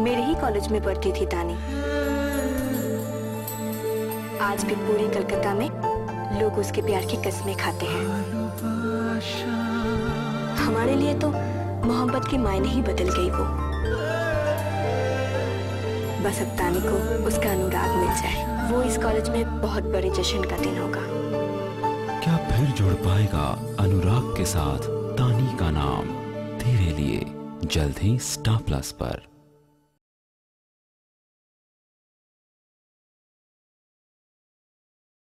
मेरे ही कॉलेज में पढ़ती थी तानी। आज भी पूरी कलकत्ता में लोग उसके प्यार की कस्में खाते हैं। हमारे लिए तो मोहब्बत की मायने ही बदल गई वो। बस अब तानी को उसका अनुराग मिल जाए। वो इस कॉलेज में बहुत बड़े जश्न का दिन होगा। क्या फिर जुड़ पाएगा अनुराग के साथ तानी का नाम? तेरे लिए जल्द ही स्टार प्लस पर।